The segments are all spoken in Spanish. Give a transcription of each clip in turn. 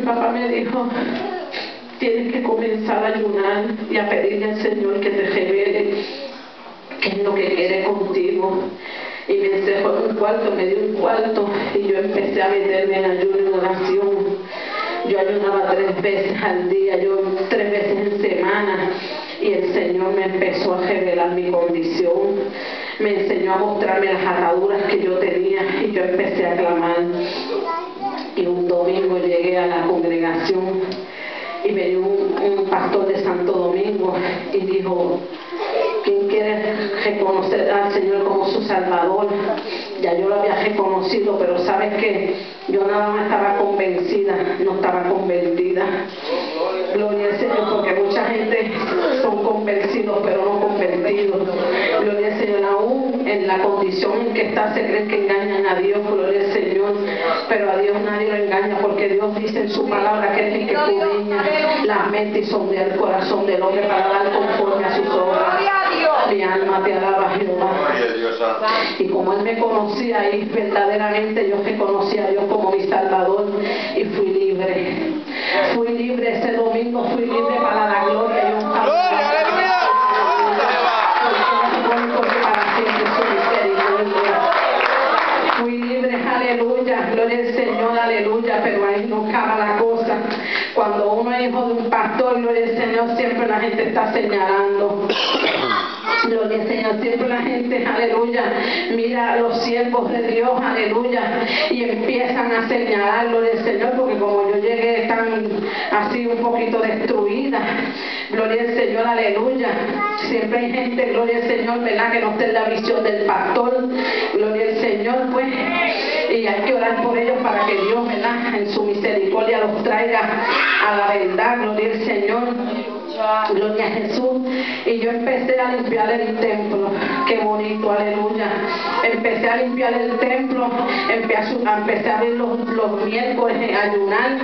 papá me dijo, tienes que comenzar a ayunar y a pedirle al Señor que te revele qué es lo que quiere contigo. Y me encerró en un cuarto, me dio un cuarto y yo empecé a meterme en ayuno y oración. Yo ayunaba tres veces al día, yo tres veces en semana y el Señor me empezó a revelar mi condición, me enseñó a mostrarme las ataduras que yo tenía y yo empecé a clamar. Y un domingo llegué a la congregación y me dio un, pastor de Santo Domingo y dijo, ¿quién quiere reconocer al Señor como su Salvador? Ya yo lo había reconocido, pero sabes que yo nada más estaba convencida, no estaba convertida. Gloria al Señor, porque mucha gente son convencidos, pero no convertidos. Gloria al Señor, aún en la condición en que está, se creen que engañan a Dios, gloria al Señor, pero a Dios nadie lo engaña, porque Dios dice en su palabra que es el que cubriña la mente y sondea el corazón del hombre para dar conforme a sus obras. Mi alma te alaba, Jehová. Y como Él me conocía ahí, verdaderamente yo reconocí a Dios como mi Salvador y fui libre. Fui libre ese domingo, fui libre para la gloria y un Uno es hijo de un pastor, gloria al Señor, siempre la gente está señalando. Gloria al Señor, siempre la gente, aleluya, mira a los siervos de Dios, aleluya, y empiezan a señalar, gloria al Señor, porque como yo llegué tan así un poquito destruida, gloria al Señor, aleluya, siempre hay gente, gloria al Señor, ¿verdad? Que no esté en la visión del pastor, gloria al Señor, pues, y hay que orar por ellos para que Dios, ¿verdad? En su misericordia los traiga a la verdad, gloria al Señor. Gloria a Jesús. Y yo empecé a limpiar el templo. Qué bonito, aleluya. Empecé a limpiar el templo. Empecé a, empecé a ver los, los miércoles ayunar.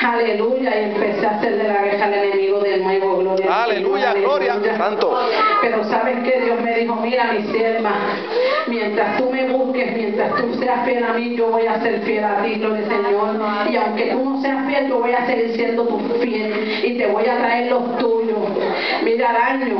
Aleluya. Y empecé a hacer de la guerra al enemigo de nuevo. Gloria Aleluya, gloria, santo. Pero sabes que Dios me dijo, mira mi sierva, mientras tú me busques, mientras tú seas fiel a mí, yo voy a ser fiel a ti, gloria Señor. Y aunque tú no seas fiel, yo voy a seguir siendo tu fiel y te voy a traer los tuyos Mira, al año,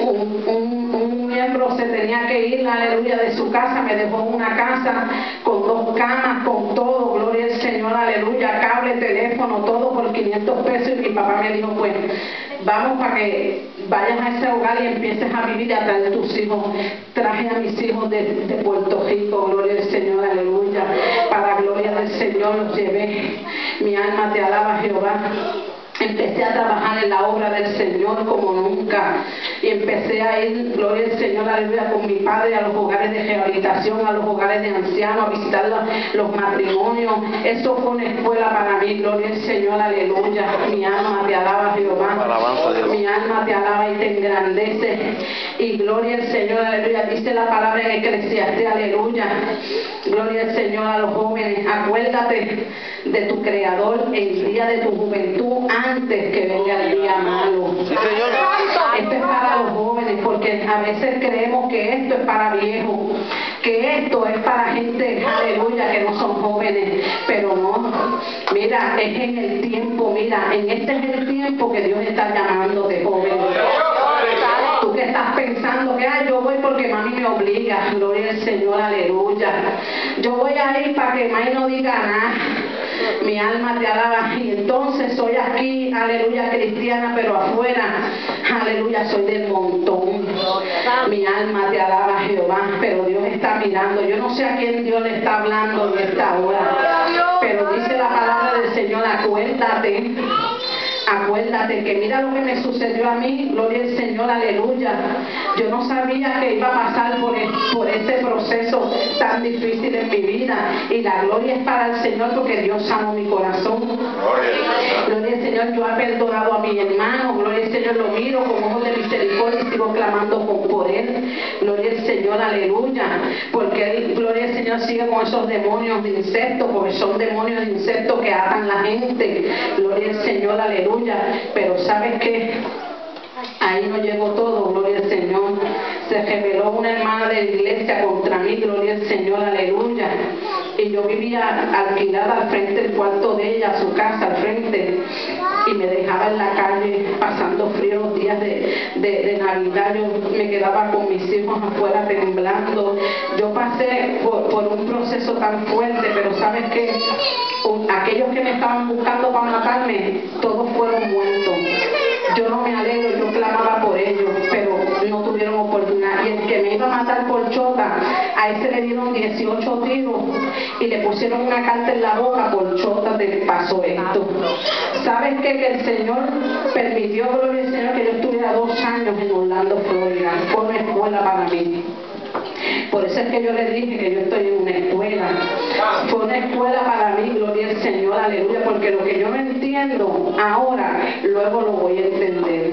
un, miembro se tenía que ir, aleluya, de su casa, me dejó una casa con dos camas, con todo, gloria al Señor, aleluya, cable, teléfono, todo por 500 pesos y mi papá me dijo, pues, vamos para que vayas a ese hogar y empieces a vivir a traer tus hijos. Traje a mis hijos de, de Puerto Rico, gloria al Señor, aleluya. Para gloria del Señor los llevé. Mi alma te alaba, Jehová. Empecé a trabajar en la obra del Señor como nunca. Y empecé a ir, gloria al Señor, aleluya, con mi padre a los hogares de rehabilitación, a los hogares de ancianos, a visitar los, matrimonios. Eso fue una escuela para mí, gloria al Señor, aleluya. Mi alma te alaba, Jehová. Mi alma te alaba y te engrandece. Y gloria al Señor, aleluya. Dice la palabra en Eclesiastes, aleluya. Gloria al Señor a los jóvenes. Acuérdate de tu Creador el día de tu juventud antes que venga el día malo. Esto es para los jóvenes porque a veces creemos que esto es para viejos, que esto es para gente, aleluya, que no son jóvenes, pero no. Mira, es en el tiempo, mira, en este es el tiempo que Dios está llamando de jóvenes. Tú que estás pensando que yo voy porque mami me obliga, gloria al Señor, aleluya. Yo voy a ir para que mami no diga nada mi alma te alaba. Y entonces soy aquí, aleluya, cristiana, pero afuera, aleluya, soy del montón. Mi alma te alaba, Jehová, pero Dios está mirando. Yo no sé a quién Dios le está hablando en esta hora, pero dice la palabra del Señor, acuérdate Acuérdate que mira lo que me sucedió a mí, gloria al Señor, aleluya. Yo no sabía que iba a pasar por, e, por ese proceso tan difícil en mi vida. Y la gloria es para el Señor porque Dios sanó mi corazón. Gloria al Señor, yo he perdonado a mi hermano. Gloria al Señor, lo miro con ojos de misericordia y sigo clamando con poder. Gloria al Señor, aleluya. Porque gloria al Señor, sigue con esos demonios de insectos, porque son demonios de insectos que atan la gente. Gloria al Señor, aleluya pero ¿sabes qué? Ahí no llegó todo, gloria al Señor. Se reveló una hermana de la iglesia contra mí, gloria al Señor, aleluya. Yo vivía alquilada al frente del cuarto de ella, su casa al frente, y me dejaba en la calle pasando frío los días de, Navidad, yo me quedaba con mis hijos afuera temblando. Yo pasé por, un proceso tan fuerte, pero sabes que aquellos que me estaban buscando para matarme, todos fueron muertos. Yo no me alegro, yo clamaba por ellos, pero no tuvieron oportunidad. Y el que me iba a matar por chota, a ese le dieron 18 tiros y le pusieron una carta en la boca por chota de pasó esto. ¿Sabes qué? Que el Señor permitió, gloria al Señor, que yo estuviera dos años en Orlando, Florida. Fue una escuela para mí. Por eso es que yo le dije que yo estoy en una escuela. Fue una escuela para mí, gloria al Señor, aleluya, porque lo que yo no entiendo ahora, luego lo voy a entender.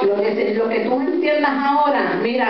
Que, lo que tú entiendas ahora, mira.